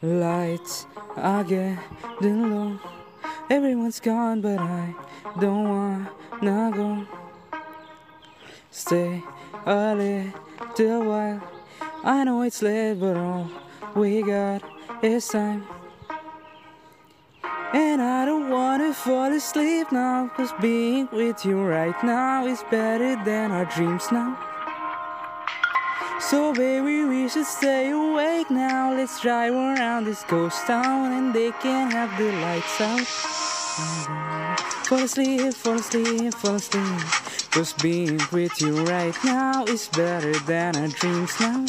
Lights are getting low. Everyone's gone, but I don't wanna go. Stay a little while. I know it's late, but all we got is time. And I don't wanna fall asleep now, cause being with you right now is better than our dreams now. So baby, we should stay awake now. Let's drive around this ghost town and they can have the lights out. Fall asleep, fall asleep, fall asleep. Cause being with you right now is better than our dreams now.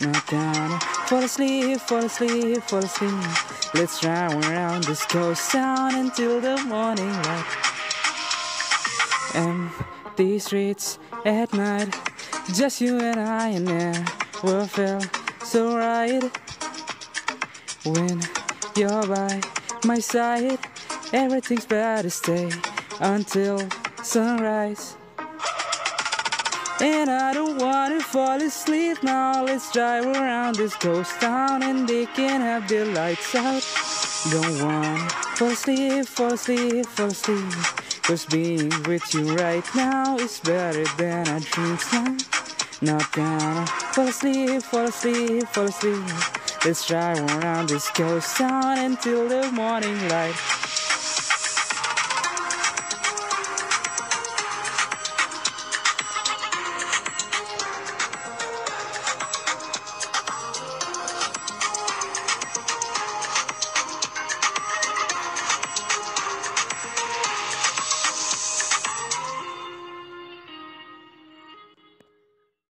Not gonna fall asleep, fall asleep, fall asleep. Let's drive around this ghost town until the morning light. Empty streets at night. Just you and I and never felt so right When you're by my side Everything's better stay until sunrise and I don't wanna fall asleep now. Let's drive around this ghost town and they can have their lights out. Don't wanna fall asleep, fall asleep, fall asleep. Cause being with you right now is better than our dreams now. Not gonna fall asleep, fall asleep, fall asleep. Let's drive around this ghost town until the morning light.